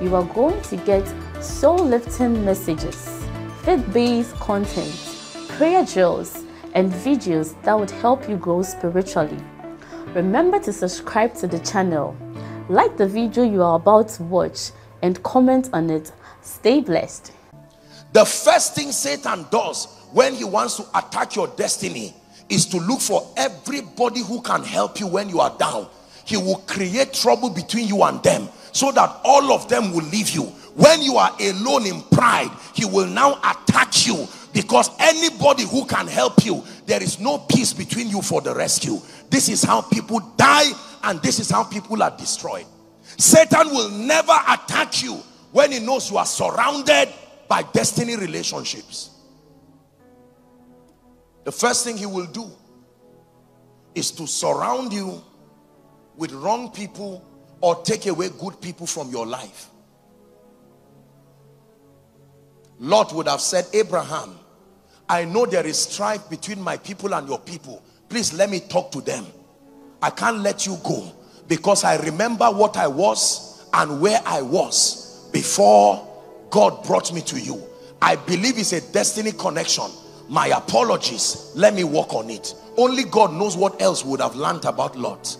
you are going to get soul-lifting messages, faith-based content, prayer drills, and videos that would help you grow spiritually. Remember to subscribe to the channel, like the video you are about to watch, and comment on it. Stay blessed. The first thing Satan does when he wants to attack your destiny is to look for everybody who can help you when you are down he will create trouble between you and them so that all of them will leave you. When you are alone in pride he will now attack you because anybody who can help you there is no peace between you for the rescue. This is how people die and this is how people are destroyed. Satan will never attack you when he knows you are surrounded by destiny relationships. The first thing he will do is to surround you with wrong people or take away good people from your life. Lot would have said, Abraham, I know there is strife between my people and your people. Please let me talk to them. I can't let you go because I remember what I was and where I was before God brought me to you. I believe it's a destiny connection. My apologies. Let me work on it. Only God knows what else would have learned about Lot.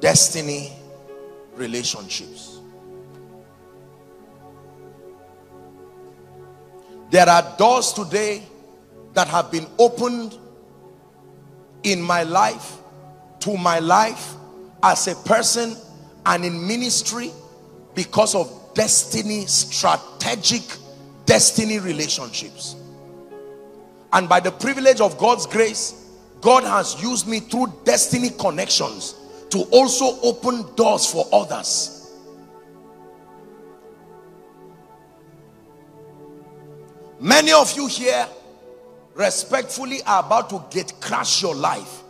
Destiny relationships. There are doors today that have been opened in my life, to my life as a person and in ministry because of destiny, strategic destiny relationships. And by the privilege of God's grace, God has used me through destiny connections to also open doors for others. Many of you here respectfully are about to get crash your life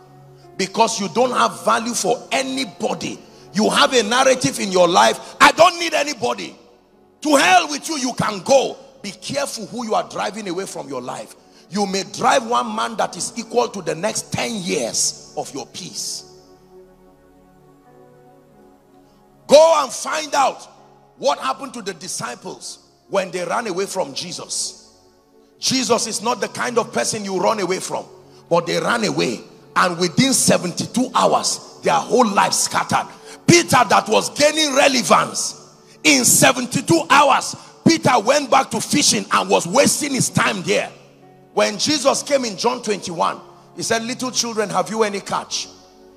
because you don't have value for anybody. You have a narrative in your life. I don't need anybody. To hell with you, you can go. Be careful who you are driving away from your life. You may drive one man that is equal to the next 10 years of your peace. Go and find out what happened to the disciples when they ran away from Jesus. Jesus is not the kind of person you run away from, but they ran away and within 72 hours, their whole life scattered. Peter that was gaining relevance in 72 hours, Peter went back to fishing and was wasting his time there. When Jesus came in John 21, he said, little children, have you any catch?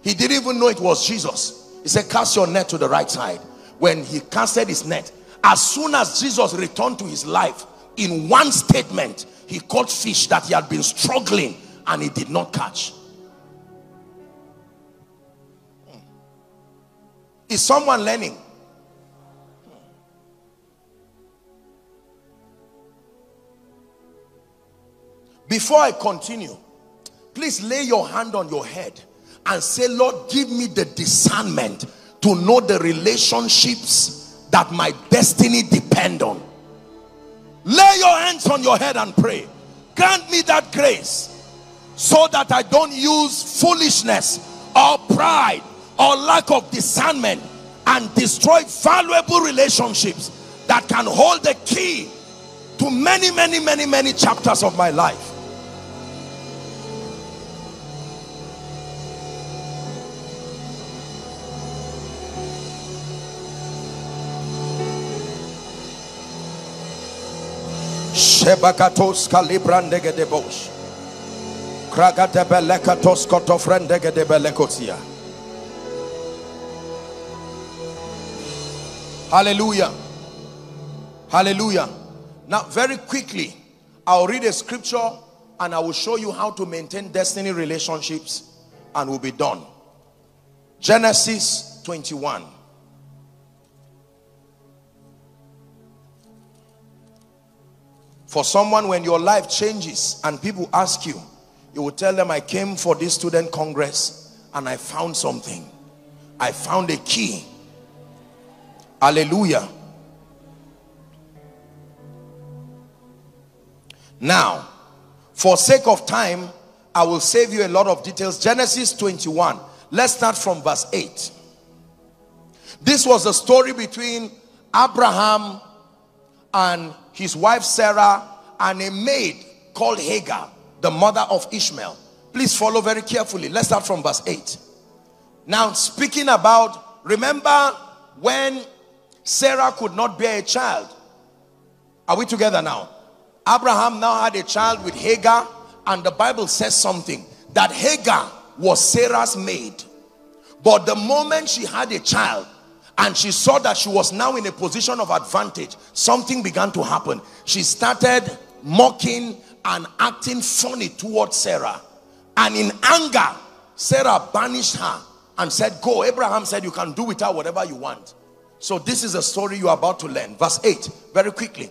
He didn't even know it was Jesus. He said, cast your net to the right side. When he casted his net, as soon as Jesus returned to his life, in one statement, he caught fish that he had been struggling and he did not catch. Hmm. Is someone learning? Hmm. Before I continue, please lay your hand on your head and say, Lord, give me the discernment to know the relationships that my destiny depend on. Lay your hands on your head and pray. Grant me that grace so that I don't use foolishness or pride or lack of discernment and destroy valuable relationships that can hold the key to many, many, many, many chapters of my life. Shebakatos kalibrandege de bosh. Kragate belekatos kotofrendege de belekosia. Hallelujah. Hallelujah. Now, very quickly, I'll read a scripture and I will show you how to maintain destiny relationships and we'll be done. Genesis 21. For someone, when your life changes and people ask you, you will tell them, I came for this student congress and I found something. I found a key. Hallelujah. Now, for sake of time, I will save you a lot of details. Genesis 21. Let's start from verse 8. This was a story between Abraham and his wife Sarah and a maid called Hagar, the mother of Ishmael. Please follow very carefully. Let's start from verse 8. Now, speaking about, remember when Sarah could not bear a child. Are we together now? Abraham now had a child with Hagar, and the Bible says something that Hagar was Sarah's maid. But the moment she had a child, and she saw that she was now in a position of advantage. Something began to happen. She started mocking and acting funny towards sarah. And in anger sarah banished her and said go. Abraham said you can do with her whatever you want. So this is a story you are about to learn. Verse 8 very quickly.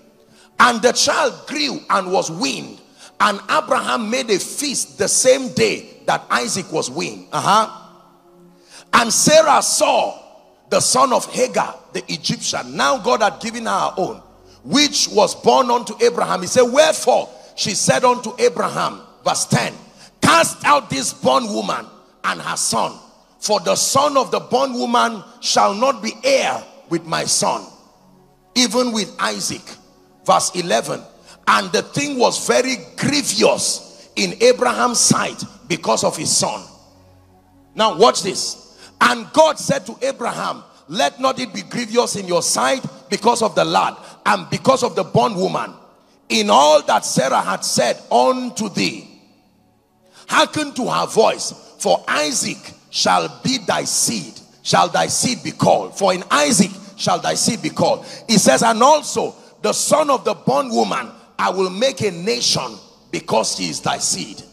And the child grew and was weaned and abraham made a feast the same day that isaac was weaned. Uh-huh. And sarah saw the son of Hagar, the Egyptian. Now God had given her her own, which was born unto Abraham. He said, Wherefore she said unto Abraham, verse 10, Cast out this bondwoman and her son, for the son of the bondwoman shall not be heir with my son, even with Isaac. Verse 11, and the thing was very grievous in Abraham's sight because of his son. Now, watch this. And God said to Abraham, let not it be grievous in your sight because of the lad and because of the bondwoman. In all that Sarah had said unto thee, hearken to her voice, for Isaac shall be thy seed, shall thy seed be called. For in Isaac shall thy seed be called. He says, and also the son of the bondwoman, I will make a nation because he is thy seed.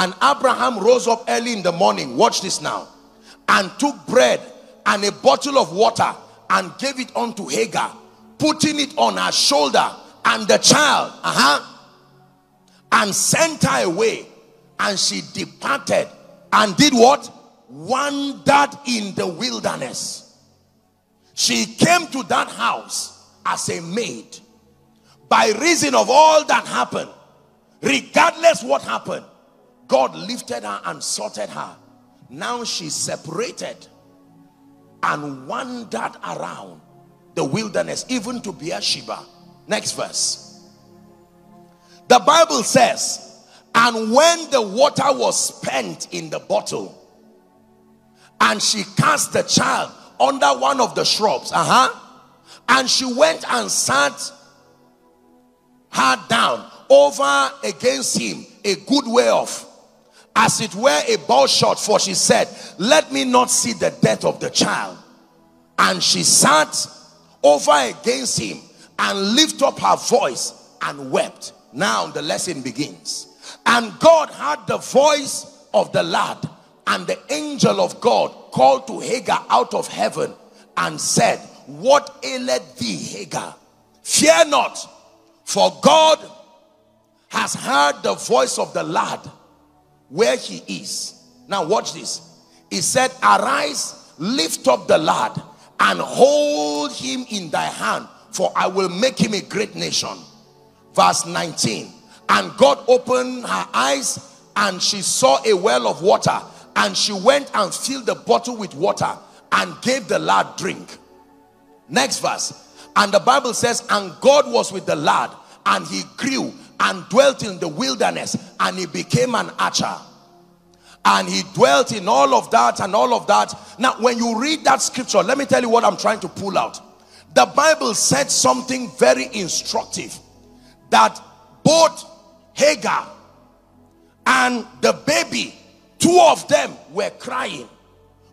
And Abraham rose up early in the morning. Watch this now. And took bread and a bottle of water and gave it unto Hagar, putting it on her shoulder and the child. Uh-huh. And sent her away. And she departed and did what? Wandered in the wilderness. She came to that house as a maid. By reason of all that happened, regardless what happened, God lifted her and sorted her. Now she's separated and wandered around the wilderness, even to Beersheba. Next verse. The Bible says, and when the water was spent in the bottle, and she cast the child under one of the shrubs, uh-huh, and she went and sat her down over against him a good way off as it were a bow shot for she said let me not see the death of the child. And she sat over against him and lift up her voice and wept. Now the lesson begins. And god heard the voice of the lad and the angel of god called to hagar out of heaven and said what aileth thee hagar? Fear not for god has heard the voice of the lad where he is. Now watch this. He said, arise, lift up the lad and hold him in thy hand for I will make him a great nation. Verse 19. And God opened her eyes and she saw a well of water and she went and filled the bottle with water and gave the lad drink. Next verse. And the Bible says, and God was with the lad and he grew and dwelt in the wilderness and he became an archer. And he dwelt in all of that and all of that. Now when you read that scripture let me tell you what i'm trying to pull out. The bible said something very instructive that both hagar and the baby two of them were crying.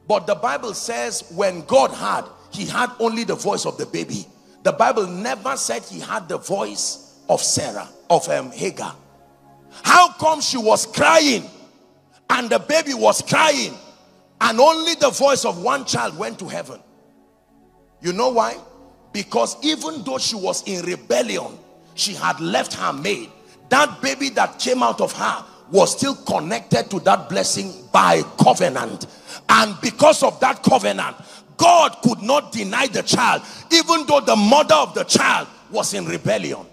But the bible says when god had he had only the voice of the baby. The bible never said he had the voice of Sarah, of um, Hagar. How come she was crying and the baby was crying? And only the voice of one child went to heaven. You know why? Because even though she was in rebellion, she had left her maid. That baby that came out of her was still connected to that blessing by covenant. And because of that covenant, God could not deny the child, even though the mother of the child was in rebellion.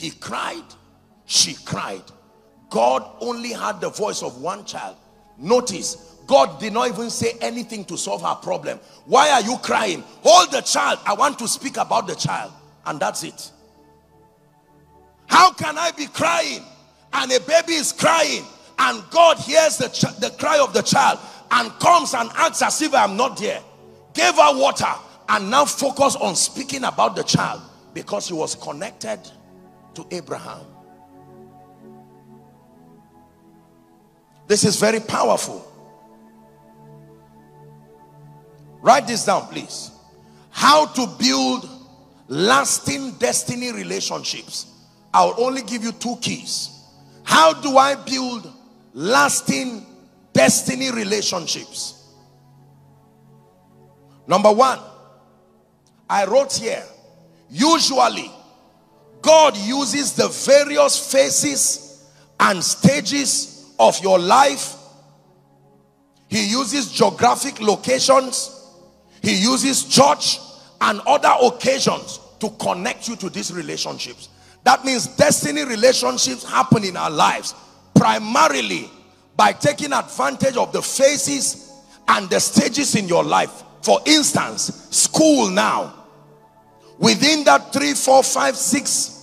He cried, she cried. God only had the voice of one child. Notice, God did not even say anything to solve her problem. Why are you crying? Hold the child. I want to speak about the child. And that's it. How can I be crying and a baby is crying and God hears the, the cry of the child and comes and acts as if I'm not there? Gave her water and now focus on speaking about the child because he was connected to Abraham. This is very powerful. Write this down, please. How to build lasting destiny relationships. I'll only give you two keys. How do I build lasting destiny relationships? Number one, I wrote here, usually God uses the various phases and stages of your life. He uses geographic locations. He uses church and other occasions to connect you to these relationships. That means destiny relationships happen in our lives primarily by taking advantage of the phases and the stages in your life. For instance, school now. Within that three, four, five, six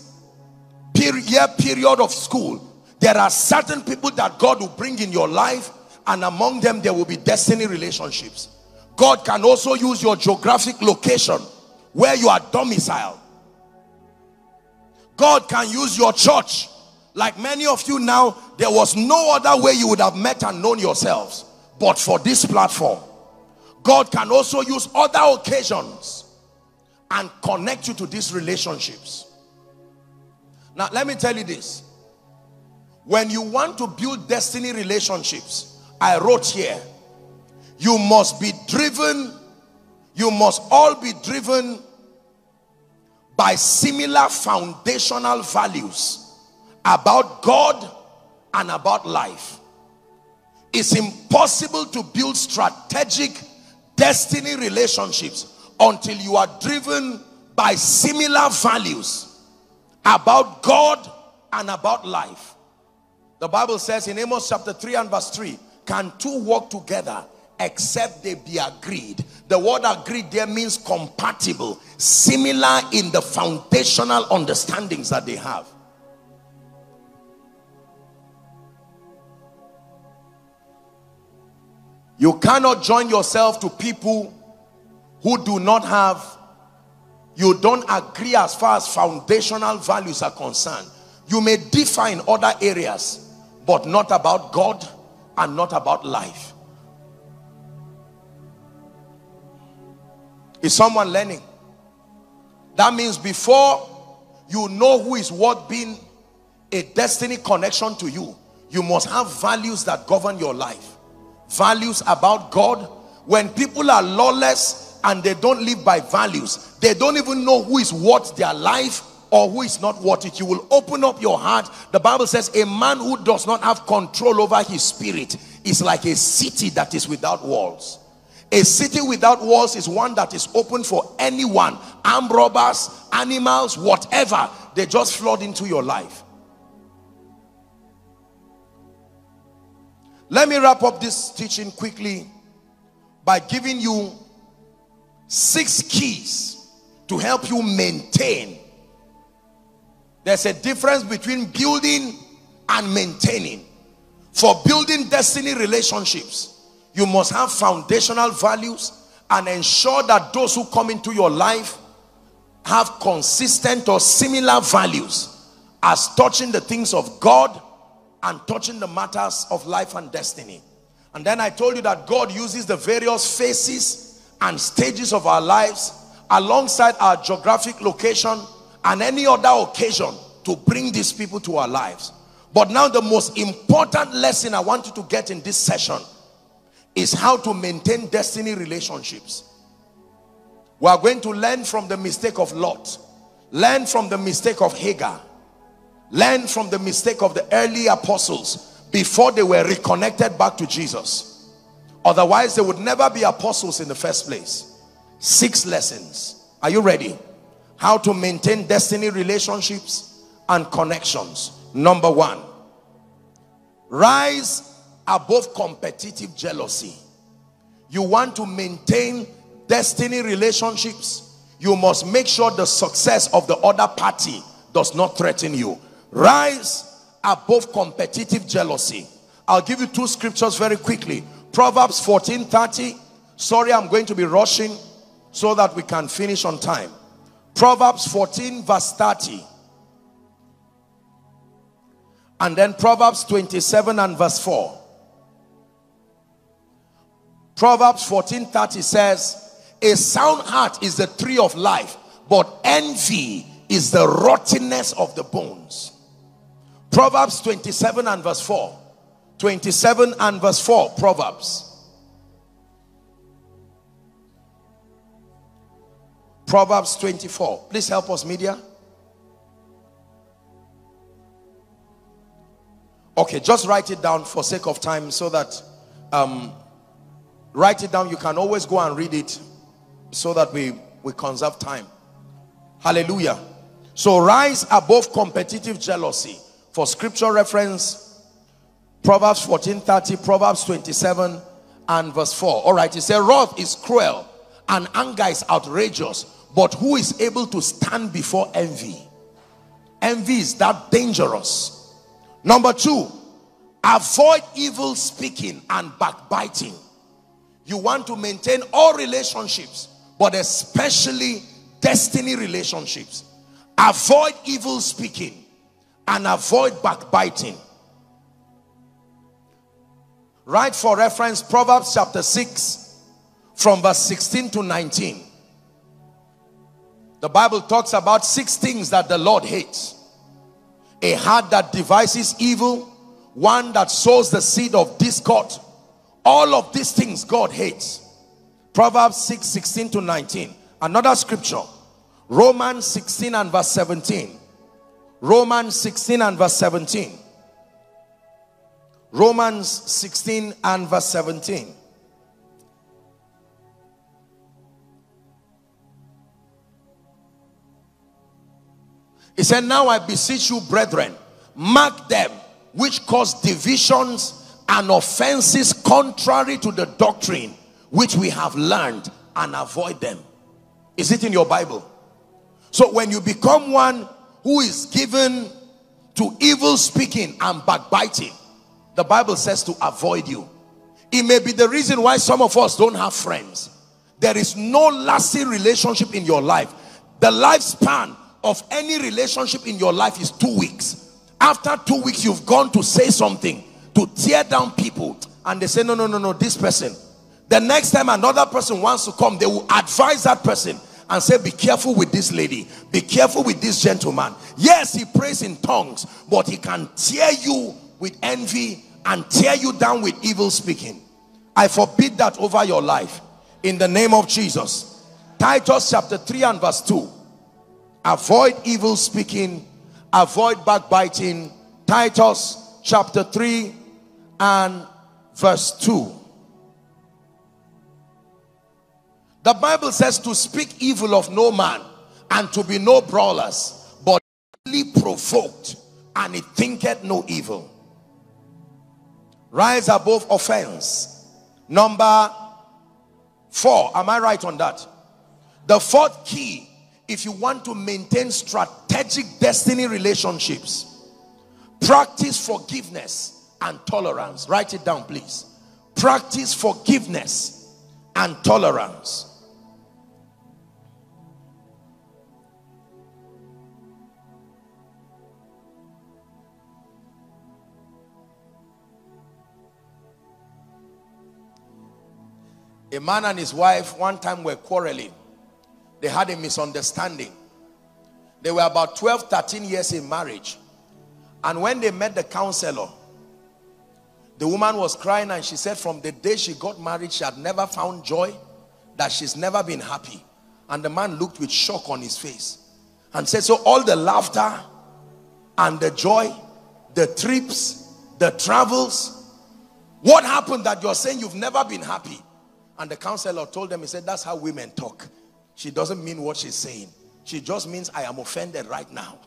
year period of school, there are certain people that God will bring in your life and among them there will be destiny relationships. God can also use your geographic location where you are domiciled. God can use your church. Like many of you now, there was no other way you would have met and known yourselves but for this platform. God can also use other occasions and connect you to these relationships. Now, let me tell you this. When you want to build destiny relationships, I wrote here, you must be driven, you must all be driven by similar foundational values about God and about life. It's impossible to build strategic destiny relationships until you are driven by similar values about God and about life. The Bible says in Amos chapter 3 and verse 3, can two walk together except they be agreed? The word agreed there means compatible, similar in the foundational understandings that they have. You cannot join yourself to people who do not have, you don't agree as far as foundational values are concerned. You may differ in other areas, but not about God and not about life. Is someone learning? That means before you know who is what being a destiny connection to you, you must have values that govern your life. Values about God. When people are lawless and they don't live by values, they don't even know who is what their life or who is not what it. You will open up your heart. The Bible says a man who does not have control over his spirit is like a city that is without walls. A city without walls is one that is open for anyone. Armed robbers, animals, whatever. They just flood into your life. Let me wrap up this teaching quickly by giving you six keys to help you maintain. There's a difference between building and maintaining. For building destiny relationships, you must have foundational values and ensure that those who come into your life have consistent or similar values as touching the things of God and touching the matters of life and destiny. And then I told you that God uses the various phases and stages of our lives alongside our geographic location and any other occasion to bring these people to our lives. But now the most important lesson I want you to get in this session is how to maintain destiny relationships. We are going to learn from the mistake of Lot. Learn from the mistake of Hagar. Learn from the mistake of the early apostles before they were reconnected back to Jesus. Otherwise, they would never be apostles in the first place. Six lessons. Are you ready? How to maintain destiny relationships and connections. Number one, rise above competitive jealousy. You want to maintain destiny relationships, you must make sure the success of the other party does not threaten you. Rise above competitive jealousy. I'll give you two scriptures very quickly. Proverbs 14 30. Sorry, I'm going to be rushing so that we can finish on time. Proverbs 14 verse 30. And then Proverbs 27 and verse 4. Proverbs 14 30 says, a sound heart is the tree of life, but envy is the rottenness of the bones. Proverbs 27 and verse 4. 27 and verse 4. Proverbs. Proverbs 24. Please help us, media. Okay, just write it down for sake of time so that um, write it down. You can always go and read it so that we, we conserve time. Hallelujah. So rise above competitive jealousy. For scripture reference, Proverbs 14:30, Proverbs 27 and verse 4. All right, it says, wrath is cruel and anger is outrageous, but who is able to stand before envy? Envy is that dangerous. Number two, avoid evil speaking and backbiting. You want to maintain all relationships but especially destiny relationships. Avoid evil speaking and avoid backbiting. Write for reference Proverbs chapter 6 from verse 16 to 19. The Bible talks about six things that the Lord hates. A heart that devises evil, one that sows the seed of discord. All of these things God hates. Proverbs 6, 16 to 19. Another scripture. Romans 16 and verse 17. Romans 16 and verse 17. Romans 16 and verse 17. He said, Now I beseech you, brethren, mark them which cause divisions and offenses contrary to the doctrine which we have learned and avoid them. Is it in your Bible? So when you become one who is given to evil speaking and backbiting, the Bible says to avoid you. It may be the reason why some of us don't have friends. There is no lasting relationship in your life. The lifespan of any relationship in your life is two weeks. After two weeks, you've gone to say something to tear down people, and they say, No, no, no, no, this person the next time another person wants to come, they will advise that person and say, Be careful with this lady, be careful with this gentleman. Yes, he prays in tongues, but he can tear you with envy and tear you down with evil speaking. I forbid that over your life in the name of Jesus. Titus chapter 3 and verse 2. Avoid evil speaking, avoid backbiting. Titus chapter 3 and verse 2. The Bible says to speak evil of no man and to be no brawlers, but provoked and it thinketh no evil. Rise above offense. Number four. Am I right on that? The fourth key, if you want to maintain strategic destiny relationships, practice forgiveness and tolerance. Write it down, please. Practice forgiveness and tolerance. A man and his wife one time were quarreling. They had a misunderstanding. They were about 12, 13 years in marriage. And when they met the counselor, the woman was crying and she said from the day she got married, she had never found joy, that she's never been happy. And the man looked with shock on his face and said, so all the laughter and the joy, the trips, the travels, what happened that you're saying you've never been happy? And the counselor told them, he said, that's how women talk. She doesn't mean what she's saying. She just means I am offended right now.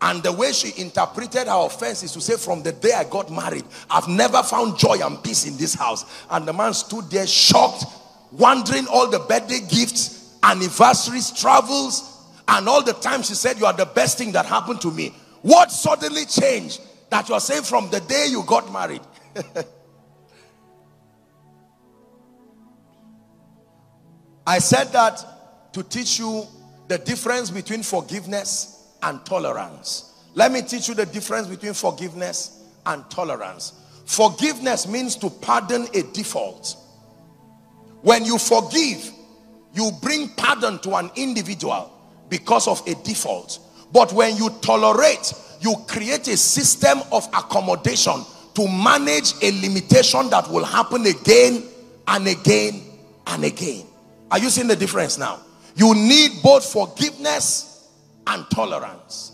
And the way she interpreted her offense is to say, from the day I got married, I've never found joy and peace in this house. And the man stood there shocked, wondering all the birthday gifts, anniversaries, travels, and all the time she said, you are the best thing that happened to me. What suddenly changed that you're saying from the day you got married? I said that to teach you the difference between forgiveness and tolerance. Let me teach you the difference between forgiveness and tolerance. Forgiveness means to pardon a default. When you forgive, you bring pardon to an individual because of a default. But when you tolerate, you create a system of accommodation to manage a limitation that will happen again and again and again. Are you seeing the difference now? You need both forgiveness and tolerance.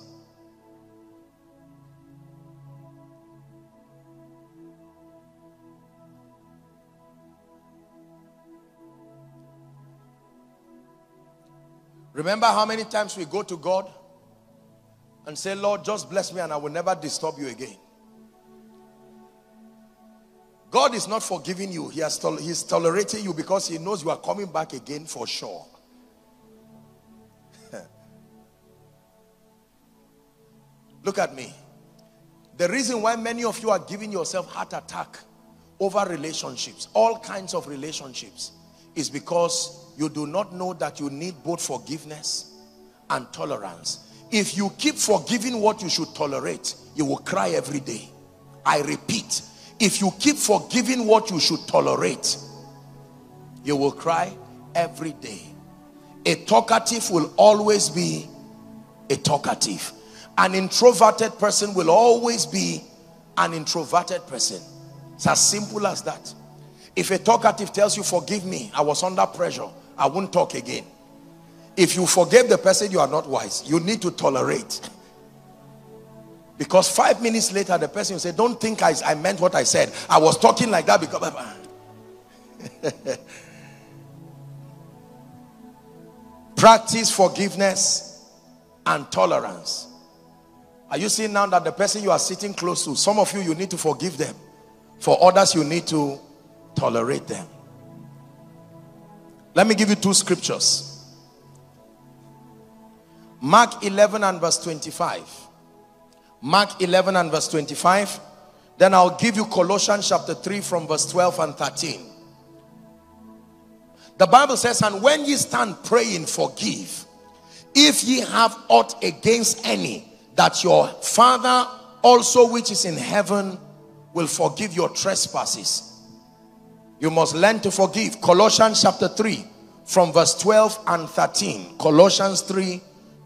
Remember how many times we go to God and say, Lord, just bless me and I will never disturb you again. God is not forgiving you. He has he's tolerating you because he knows you are coming back again for sure. Look at me. The reason why many of you are giving yourself heart attack over relationships, all kinds of relationships, is because you do not know that you need both forgiveness and tolerance. If you keep forgiving what you should tolerate, you will cry every day. I repeat, if you keep forgiving what you should tolerate, you will cry every day. A talkative will always be a talkative. An introverted person will always be an introverted person. It's as simple as that. If a talkative tells you, forgive me, I was under pressure, I won't talk again. If you forgive the person, you are not wise. You need to tolerate. Because five minutes later, the person will say, don't think I, I meant what I said. I was talking like that because... Practice forgiveness and tolerance. Are you seeing now that the person you are sitting close to, some of you, you need to forgive them. For others, you need to tolerate them. Let me give you two scriptures. Mark 11 and verse 25. Mark 11 and verse 25. Then I'll give you Colossians chapter 3 from verse 12 and 13. The Bible says, and when ye stand praying, forgive. If ye have aught against any, that your Father also which is in heaven will forgive your trespasses. You must learn to forgive. Colossians chapter 3 from verse 12 and 13. Colossians 3,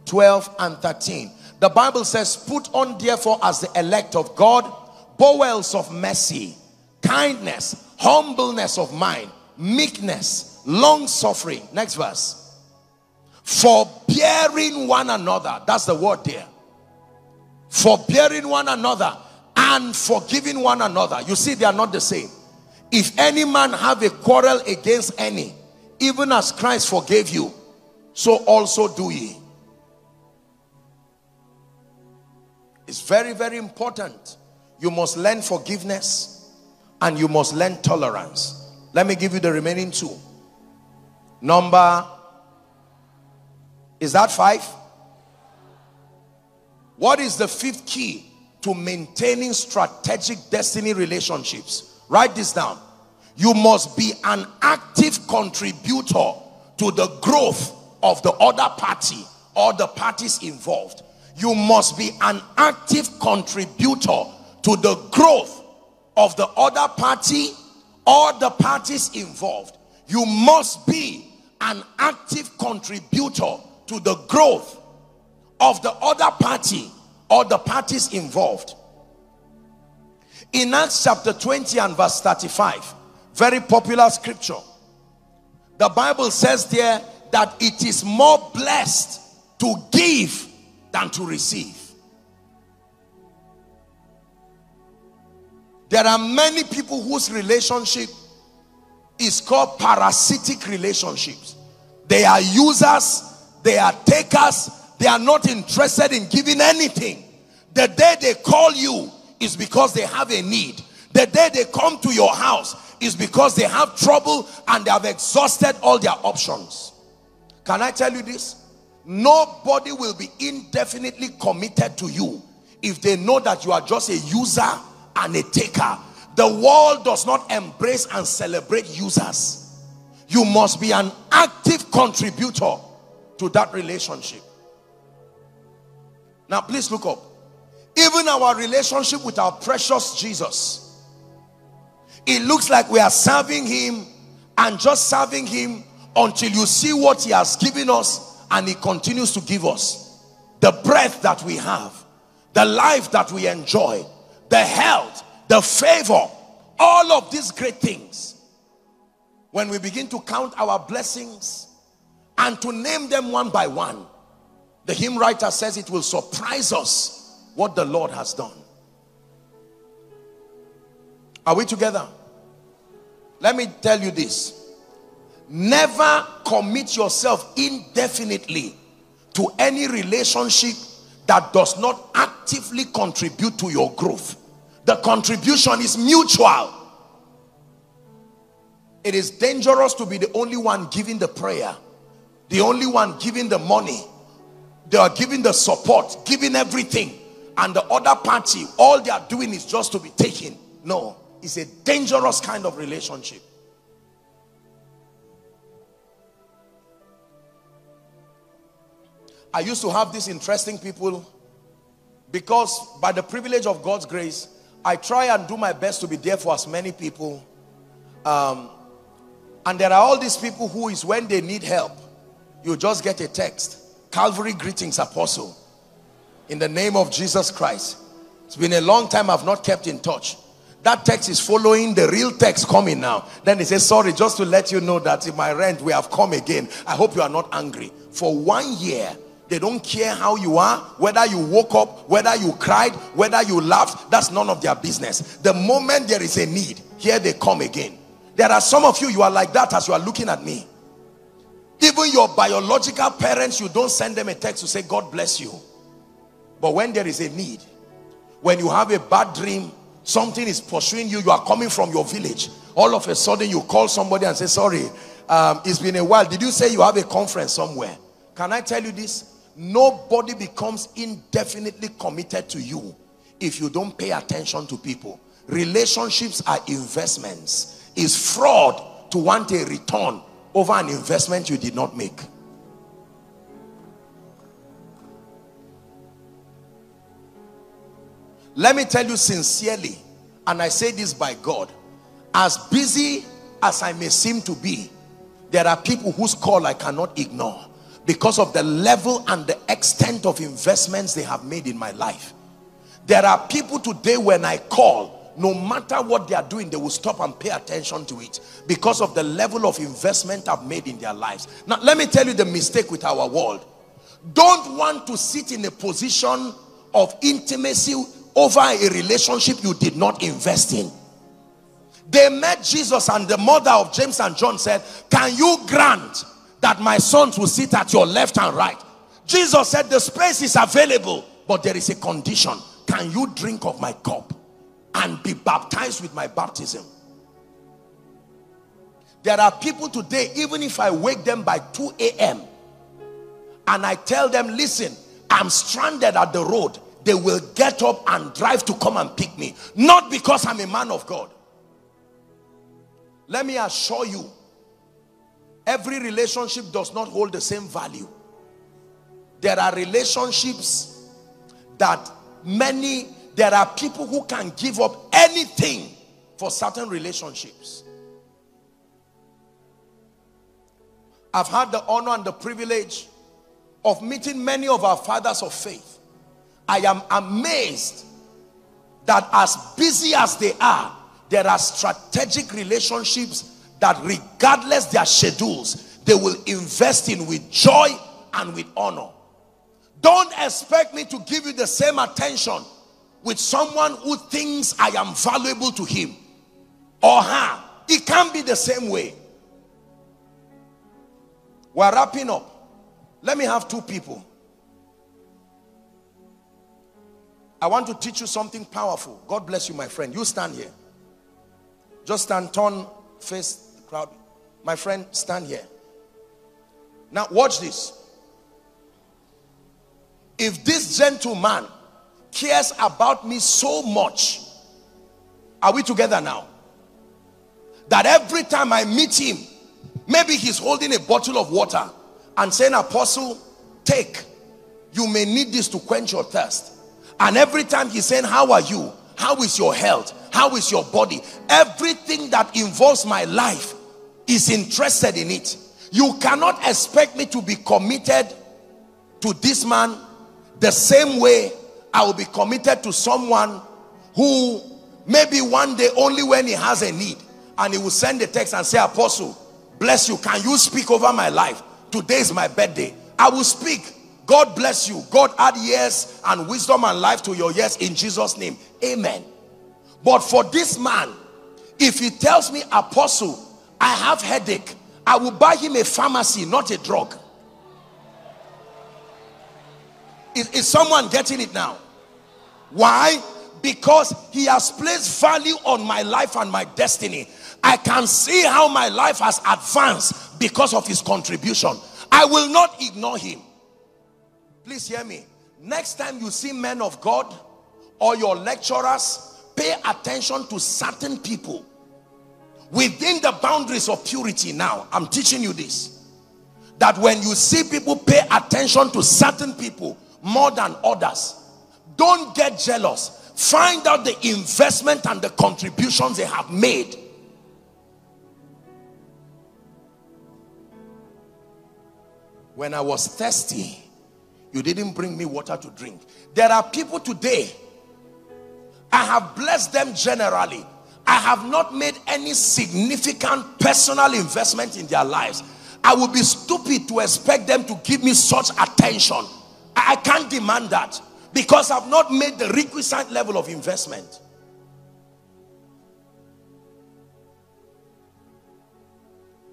12 and 13. The Bible says, put on therefore as the elect of God, bowels of mercy, kindness, humbleness of mind, meekness, long suffering. Next verse. Forbearing one another. That's the word there. Forbearing one another and forgiving one another. You see, they are not the same. If any man have a quarrel against any, even as Christ forgave you, so also do ye. It's very, very important. You must learn forgiveness and you must learn tolerance. Let me give you the remaining two. Number, is that five? What is the fifth key to maintaining strategic destiny relationships? Write this down. You must be an active contributor to the growth of the other party or the parties involved you must be an active contributor to the growth of the other party or the parties involved. You must be an active contributor to the growth of the other party or the parties involved. In Acts chapter 20 and verse 35, very popular scripture, the Bible says there that it is more blessed to give than to receive. There are many people whose relationship is called parasitic relationships. They are users, they are takers, they are not interested in giving anything. The day they call you is because they have a need. The day they come to your house is because they have trouble and they have exhausted all their options. Can I tell you this? Nobody will be indefinitely committed to you if they know that you are just a user and a taker. The world does not embrace and celebrate users. You must be an active contributor to that relationship. Now, please look up. Even our relationship with our precious Jesus, it looks like we are serving Him and just serving Him until you see what He has given us and He continues to give us. The breath that we have, the life that we enjoy, the health, the favor, all of these great things. When we begin to count our blessings and to name them one by one, the hymn writer says it will surprise us what the Lord has done. Are we together? Let me tell you this. Never commit yourself indefinitely to any relationship that does not actively contribute to your growth. The contribution is mutual. It is dangerous to be the only one giving the prayer, the only one giving the money, they are giving the support, giving everything, and the other party, all they are doing is just to be taken. No, it's a dangerous kind of relationship. I used to have these interesting people because by the privilege of God's grace, I try and do my best to be there for as many people. Um, and there are all these people who is when they need help, you just get a text. Calvary greetings, apostle. In the name of Jesus Christ. It's been a long time I've not kept in touch. That text is following the real text coming now. Then he says, sorry, just to let you know that in my rent, we have come again. I hope you are not angry. For one year, they don't care how you are, whether you woke up, whether you cried, whether you laughed. That's none of their business. The moment there is a need, here they come again. There are some of you, you are like that as you are looking at me. Even your biological parents, you don't send them a text to say, God bless you. But when there is a need, when you have a bad dream, something is pursuing you, you are coming from your village. All of a sudden, you call somebody and say, Sorry, um, it's been a while. Did you say you have a conference somewhere? Can I tell you this? Nobody becomes indefinitely committed to you if you don't pay attention to people. Relationships are investments. It's fraud to want a return over an investment you did not make. Let me tell you sincerely, and I say this by God, as busy as I may seem to be, there are people whose call I cannot ignore because of the level and the extent of investments they have made in my life. There are people today when I call, no matter what they are doing, they will stop and pay attention to it because of the level of investment I've made in their lives. Now, let me tell you the mistake with our world. Don't want to sit in a position of intimacy over a relationship you did not invest in. They met Jesus and the mother of James and John said, can you grant that my sons will sit at your left and right? Jesus said, the space is available, but there is a condition. Can you drink of my cup and be baptized with my baptism? There are people today, even if I wake them by 2 a.m. and I tell them, listen, I'm stranded at the road they will get up and drive to come and pick me. Not because I'm a man of God. Let me assure you, every relationship does not hold the same value. There are relationships that many, there are people who can give up anything for certain relationships. I've had the honor and the privilege of meeting many of our fathers of faith, I am amazed that as busy as they are, there are strategic relationships that regardless their schedules, they will invest in with joy and with honor. Don't expect me to give you the same attention with someone who thinks I am valuable to him or her. It can't be the same way. We're wrapping up. Let me have two people. I want to teach you something powerful. God bless you, my friend. You stand here. Just stand, turn, face crowd. My friend, stand here. Now, watch this. If this gentleman cares about me so much, are we together now? That every time I meet him, maybe he's holding a bottle of water and saying, Apostle, take. You may need this to quench your thirst. And every time he's saying, How are you? How is your health? How is your body? Everything that involves my life is interested in it. You cannot expect me to be committed to this man the same way I will be committed to someone who maybe one day only when he has a need and he will send a text and say, Apostle, bless you. Can you speak over my life? Today is my birthday. I will speak God bless you. God add years and wisdom and life to your years in Jesus' name. Amen. But for this man, if he tells me, Apostle, I have headache, I will buy him a pharmacy, not a drug. Is, is someone getting it now? Why? Because he has placed value on my life and my destiny. I can see how my life has advanced because of his contribution. I will not ignore him. Please hear me. Next time you see men of God or your lecturers, pay attention to certain people within the boundaries of purity. Now, I'm teaching you this. That when you see people pay attention to certain people more than others, don't get jealous. Find out the investment and the contributions they have made. When I was thirsty, you didn't bring me water to drink. There are people today, I have blessed them generally. I have not made any significant personal investment in their lives. I would be stupid to expect them to give me such attention. I can't demand that because I've not made the requisite level of investment.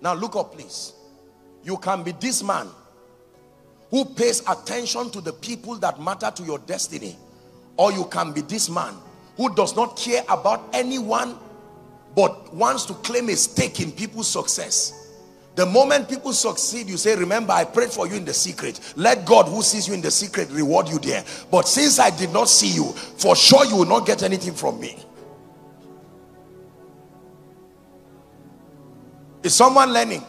Now look up please. You can be this man who pays attention to the people that matter to your destiny or you can be this man who does not care about anyone but wants to claim a stake in people's success. The moment people succeed you say remember i prayed for you in the secret. Let god who sees you in the secret reward you there. But since i did not see you for sure you will not get anything from me. Is someone learning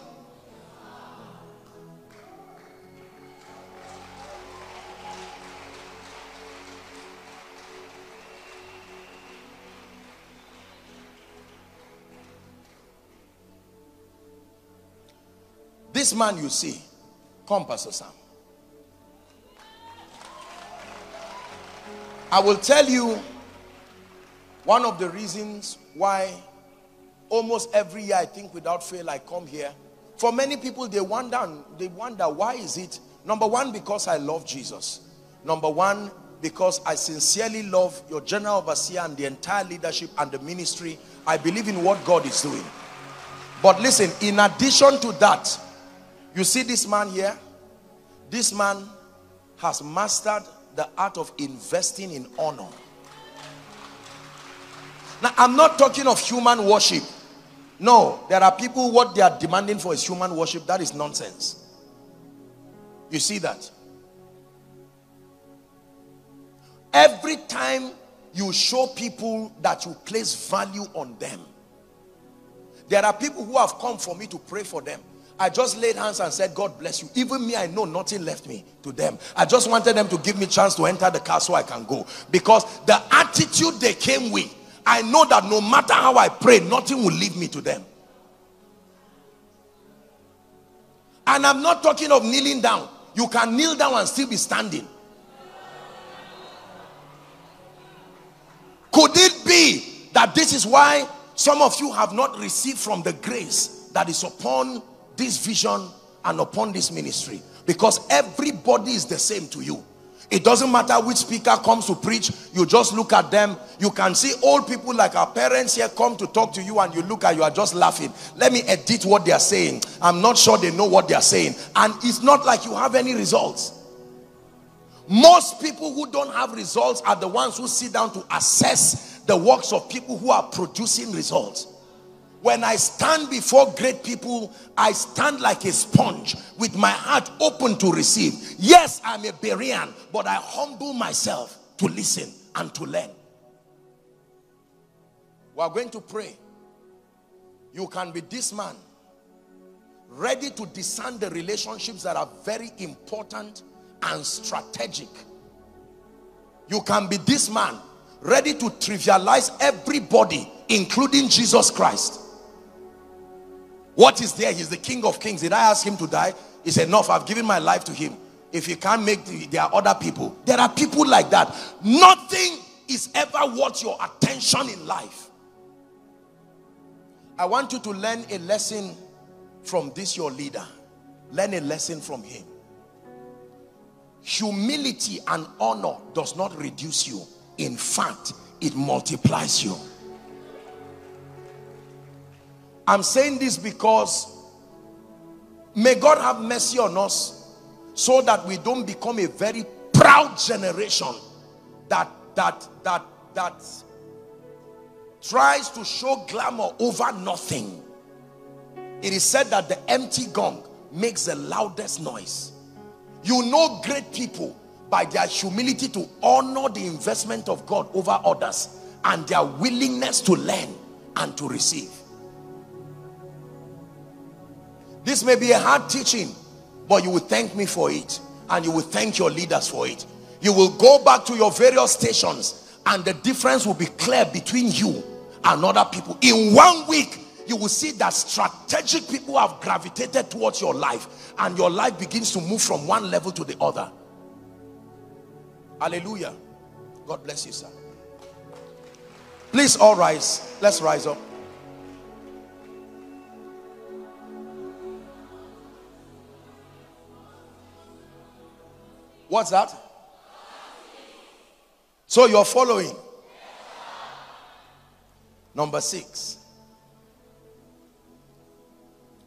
This man you see, come, Pastor Sam. I will tell you one of the reasons why almost every year I think without fail I come here. For many people, they wonder, they wonder why is it? Number one, because I love Jesus. Number one, because I sincerely love your general overseer and the entire leadership and the ministry. I believe in what God is doing. But listen, in addition to that, you see this man here? This man has mastered the art of investing in honor. Now, I'm not talking of human worship. No, there are people, what they are demanding for is human worship. That is nonsense. You see that? Every time you show people that you place value on them, there are people who have come for me to pray for them. I just laid hands and said, God bless you. Even me, I know nothing left me to them. I just wanted them to give me chance to enter the car so I can go. Because the attitude they came with, I know that no matter how I pray, nothing will leave me to them. And I'm not talking of kneeling down. you can kneel down and still be standing. Could it be that this is why some of you have not received from the grace that is upon this vision and upon this ministry? Because everybody is the same to you. It doesn't matter which speaker comes to preach. You just look at them. You can see old people like our parents here come to talk to you and you look at you are just laughing. Let me edit what they are saying. I'm not sure they know what they are saying. And it's not like you have any results. Most people who don't have results are the ones who sit down to assess the works of people who are producing results. When I stand before great people, I stand like a sponge with my heart open to receive. Yes, I'm a Berean, but I humble myself to listen and to learn. We are going to pray. You can be this man, ready to discern the relationships that are very important and strategic. You can be this man, ready to trivialize everybody, including Jesus Christ what is there? He's the King of Kings. Did I ask him to die? He said, enough. I've given my life to him. If he can't make the, there are other people. There are people like that. Nothing is ever worth your attention in life. I want you to learn a lesson from this your leader. Learn a lesson from him. Humility and honor does not reduce you. In fact, it multiplies you. I'm saying this because may God have mercy on us so that we don't become a very proud generation that that that that tries to show glamour over nothing. It is said that the empty gong makes the loudest noise. You know great people by their humility to honor the investment of God over others and their willingness to learn and to receive. This may be a hard teaching, but you will thank me for it. And you will thank your leaders for it. You will go back to your various stations and the difference will be clear between you and other people. In one week, you will see that strategic people have gravitated towards your life and your life begins to move from one level to the other. Hallelujah. God bless you, sir. Please all rise. Let's rise up. What's that? So you're following. Number six.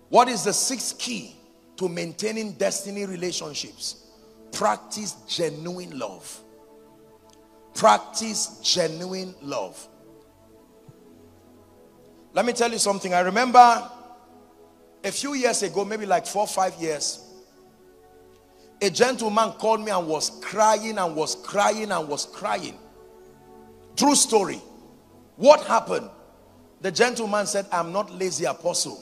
What is the sixth key to maintaining destiny relationships? Practice genuine love. Practice genuine love. Let me tell you something. I remember a few years ago, maybe like four or five years, a gentleman called me and was crying and was crying and was crying. True story. What happened? The gentleman said, I'm not lazy apostle.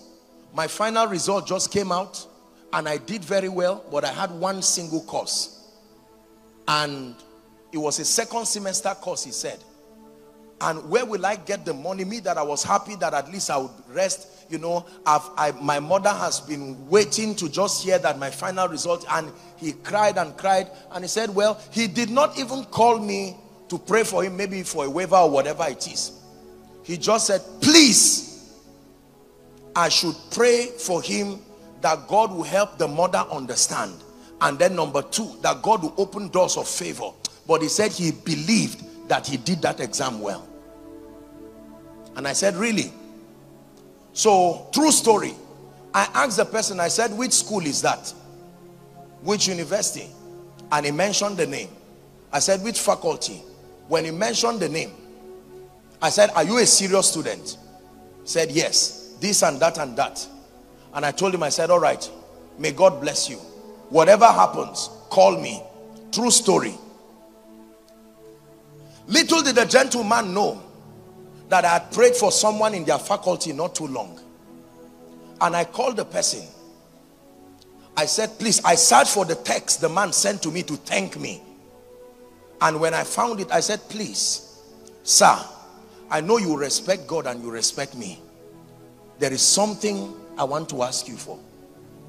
My final result just came out and I did very well, but I had one single course. And it was a second semester course, he said. And where will I get the money? Me that I was happy that at least I would rest you know, I, my mother has been waiting to just hear that my final result. And he cried and cried. And he said, well, he did not even call me to pray for him, maybe for a waiver or whatever it is. He just said, please, I should pray for him that God will help the mother understand. And then number two, that God will open doors of favor. But he said he believed that he did that exam well. And I said, really? So, true story. I asked the person, I said, which school is that? Which university? And he mentioned the name. I said, which faculty? When he mentioned the name, I said, are you a serious student? He said, yes. This and that and that. And I told him, I said, all right, may God bless you. Whatever happens, call me. True story. Little did the gentleman know that I had prayed for someone in their faculty not too long. And I called the person. I said, please, I searched for the text the man sent to me to thank me. And when I found it, I said, please, sir, I know you respect God and you respect me. There is something I want to ask you for.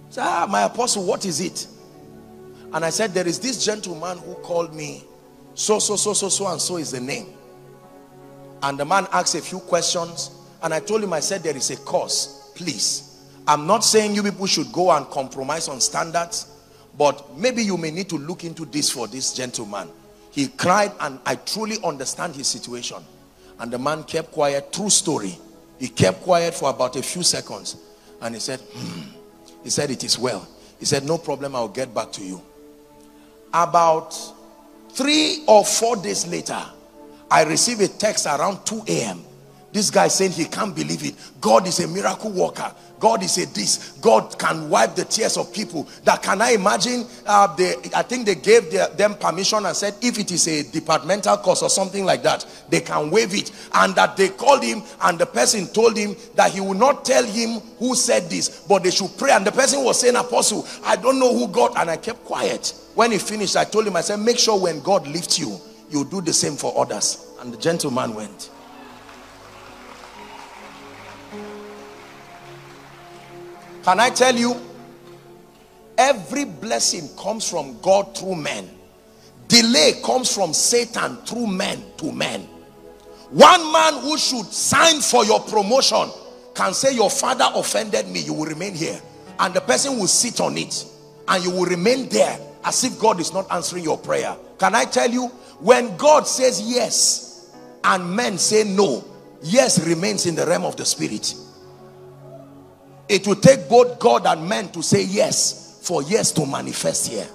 Sir, ah, my apostle, what is it? And I said, there is this gentleman who called me. So, so, so, so, so, and so is the name. And the man asked a few questions. And I told him, I said, there is a course. Please. I'm not saying you people should go and compromise on standards. But maybe you may need to look into this for this gentleman. He cried and I truly understand his situation. And the man kept quiet. True story. He kept quiet for about a few seconds. And he said, hmm. He said, it is well. He said, no problem. I'll get back to you. About three or four days later, I received a text around 2 a.m. This guy saying he can't believe it. God is a miracle worker. God is a this. God can wipe the tears of people. That can I imagine? Uh, they, I think they gave their, them permission and said if it is a departmental course or something like that, they can waive it. And that they called him and the person told him that he will not tell him who said this, but they should pray. And the person was saying, Apostle, I don't know who God. And I kept quiet. When he finished, I told him, I said, make sure when God lifts you, you do the same for others. And the gentleman went. Can I tell you? Every blessing comes from God through men. Delay comes from Satan through men to men. One man who should sign for your promotion can say your father offended me, you will remain here. And the person will sit on it and you will remain there as if God is not answering your prayer. Can I tell you? When God says yes and men say no, yes remains in the realm of the spirit. It will take both God and men to say yes for yes to manifest here.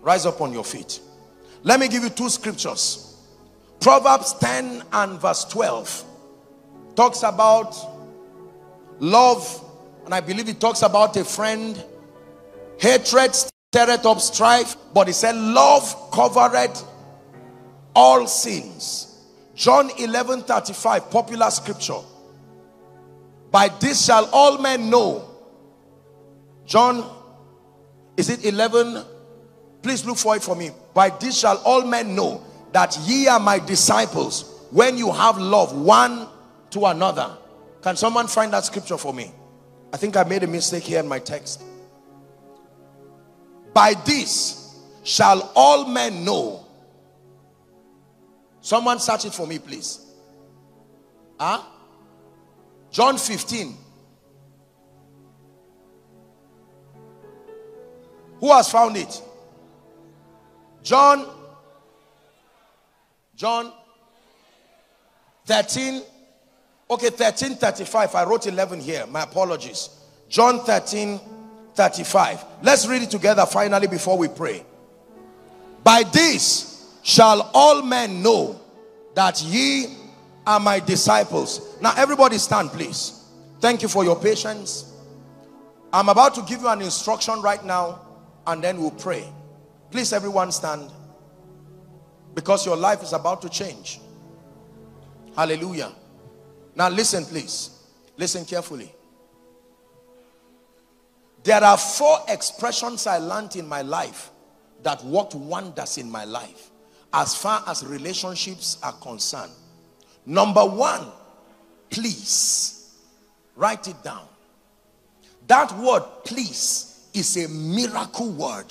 Rise up on your feet. Let me give you two scriptures. Proverbs 10 and verse 12 talks about love and I believe it talks about a friend. Hatred stirreth up strife, but he said love covered all sins. John 11 35, popular scripture. By this shall all men know. John, is it 11? Please look for it for me. By this shall all men know that ye are my disciples when you have love one to another. Can someone find that scripture for me? I think I made a mistake here in my text. By this shall all men know. Someone search it for me, please. Huh? John 15. Who has found it? John. John 13. Okay, 13 35. I wrote 11 here. My apologies. John 13 35. Let's read it together finally before we pray. By this shall all men know that ye are my disciples. Now everybody stand please. Thank you for your patience. I'm about to give you an instruction right now and then we'll pray. Please everyone stand. Because your life is about to change. Hallelujah. Now listen please. Listen carefully. There are four expressions I learned in my life that worked wonders in my life as far as relationships are concerned. Number one, please. Write it down. That word, please, is a miracle word.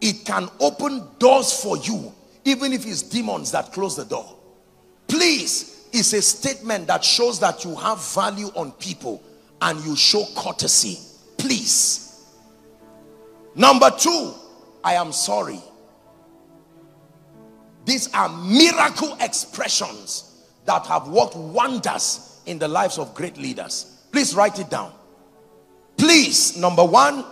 It can open doors for you, even if it's demons that close the door. Please is a statement that shows that you have value on people and you show courtesy. Please. Number two, I am sorry. These are miracle expressions that have worked wonders in the lives of great leaders. Please write it down. Please, number one.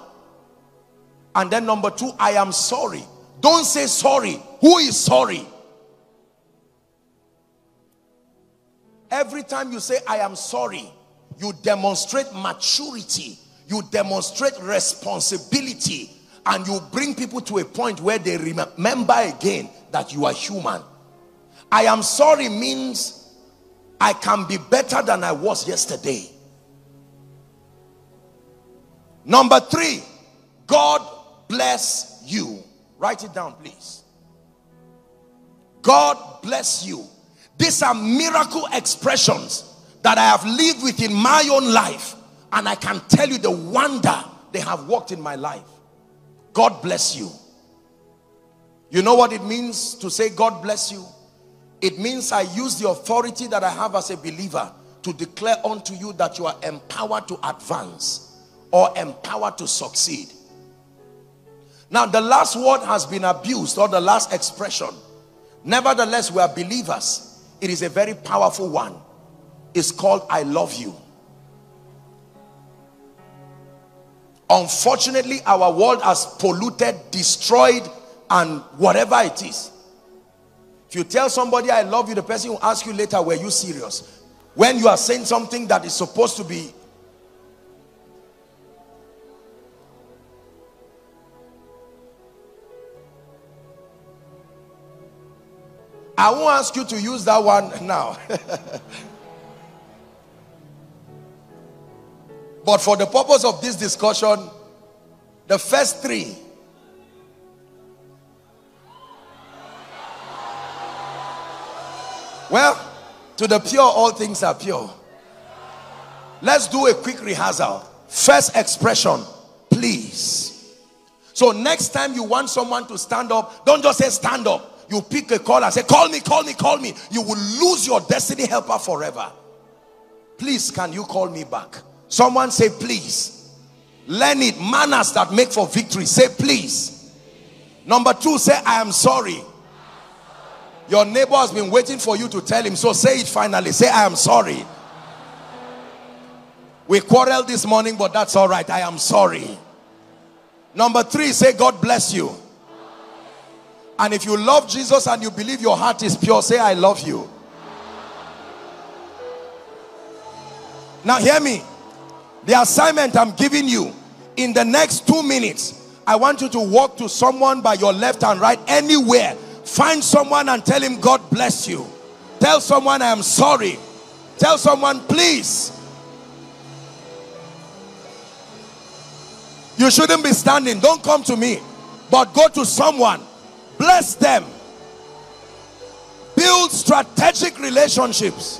And then number two, I am sorry. Don't say sorry. Who is sorry? Every time you say, I am sorry, you demonstrate maturity, you demonstrate responsibility, and you bring people to a point where they remember again that you are human. I am sorry means I can be better than I was yesterday. Number three, God bless you. Write it down, please. God bless you. These are miracle expressions that I have lived with in my own life. And I can tell you the wonder they have worked in my life. God bless you. You know what it means to say God bless you? It means I use the authority that I have as a believer to declare unto you that you are empowered to advance or empowered to succeed. Now the last word has been abused or the last expression. Nevertheless, we are believers. It is a very powerful one. It's called I love you. Unfortunately, our world has polluted, destroyed, and whatever it is. If you tell somebody I love you, the person will ask you later, were you serious? When you are saying something that is supposed to be I won't ask you to use that one now. but for the purpose of this discussion, the first three Well, to the pure, all things are pure. Let's do a quick rehearsal. First expression, please. So next time you want someone to stand up, don't just say stand up. You pick a call say, call me, call me, call me. You will lose your destiny helper forever. Please, can you call me back? Someone say, please. Learn it. Manners that make for victory. Say, please. Number two, say, I am sorry. Your neighbor has been waiting for you to tell him. So say it finally. Say, I am sorry. We quarreled this morning, but that's all right. I am sorry. Number three, say, God bless you. And if you love Jesus and you believe your heart is pure, say, I love you. Now, hear me. The assignment I'm giving you in the next two minutes, I want you to walk to someone by your left and right, anywhere Find someone and tell him, God bless you. Tell someone, I am sorry. Tell someone, please. You shouldn't be standing. Don't come to me. But go to someone. Bless them. Build strategic relationships.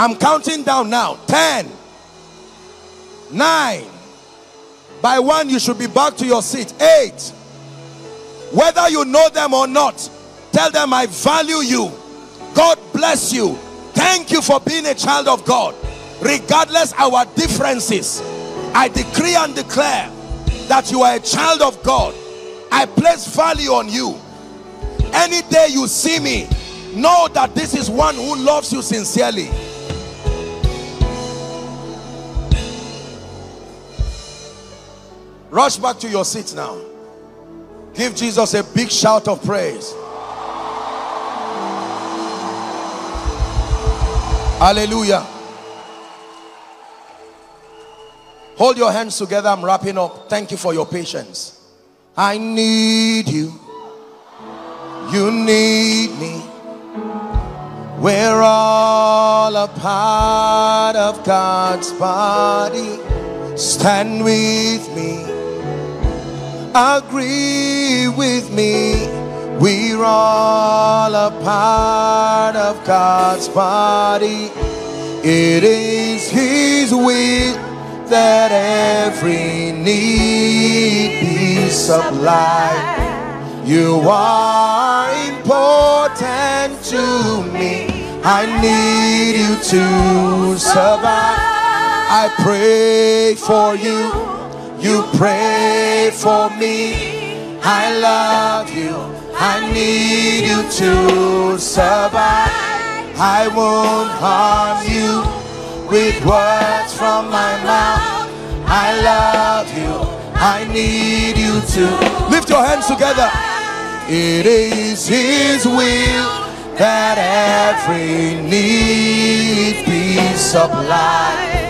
I'm counting down now. 10, 9. By one, you should be back to your seat. 8. Whether you know them or not, tell them, I value you. God bless you. Thank you for being a child of God. Regardless our differences, I decree and declare that you are a child of God. I place value on you. Any day you see me, know that this is one who loves you sincerely. Rush back to your seat now. Give Jesus a big shout of praise. Hallelujah. Hold your hands together. I'm wrapping up. Thank you for your patience. I need you. You need me. We're all a part of God's body. Stand with me agree with me. We're all a part of God's body. It is His will that every need be supplied. You are important to me. I need you to survive. I pray for you you pray for me. I love you. I need you to survive. I won't harm you with words from my mouth. I love you. I need you to lift your hands together. It is His will that every need be supplied.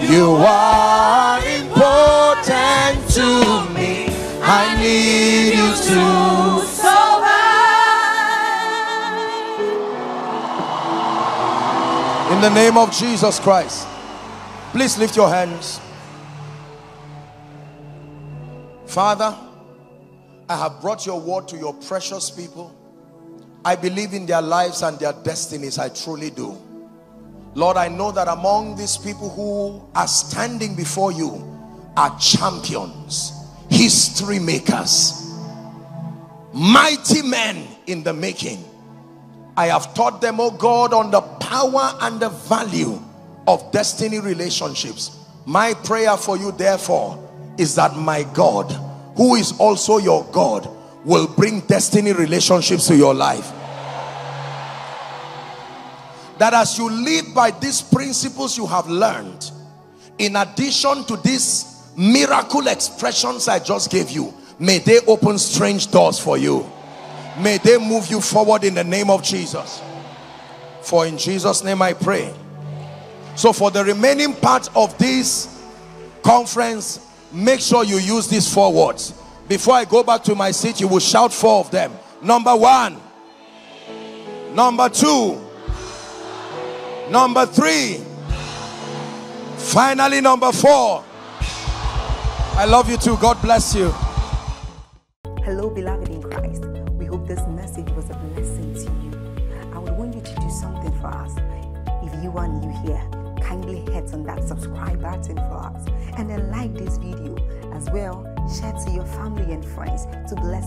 You are important to me. I need you to survive. In the name of Jesus Christ, please lift your hands. Father, I have brought your word to your precious people. I believe in their lives and their destinies. I truly do. Lord, I know that among these people who are standing before you are champions, history makers, mighty men in the making. I have taught them, oh God, on the power and the value of destiny relationships. My prayer for you, therefore, is that my God, who is also your God, will bring destiny relationships to your life that as you live by these principles you have learned in addition to these miracle expressions I just gave you may they open strange doors for you. May they move you forward in the name of Jesus. For in Jesus name I pray. So for the remaining part of this conference make sure you use these four words. Before I go back to my seat you will shout four of them. Number one. Number two Number three. Finally, number four. I love you too. God bless you. Hello, beloved in Christ. We hope this message was a blessing to you. I would want you to do something for us. If you are new here, kindly hit on that subscribe button for us and then like this video as well. Share to your family and friends to bless